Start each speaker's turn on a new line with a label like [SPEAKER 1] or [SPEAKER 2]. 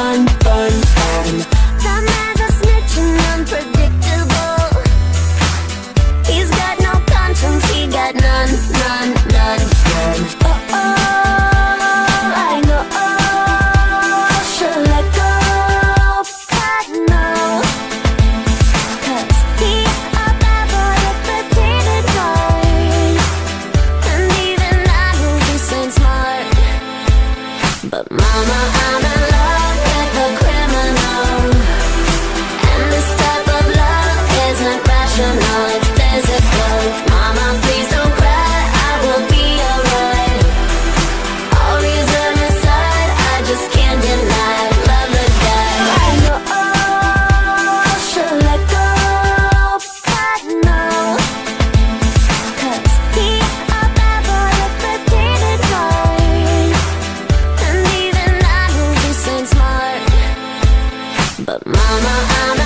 [SPEAKER 1] fun, fun time. Dramatic snitch and unpredictable. He's got no conscience, he got none, none, none, none. Oh oh, I know. Should let go. No, 'cause he's a bad boy and even I know he's ain't smart. But mama, I'm a Mama, I'm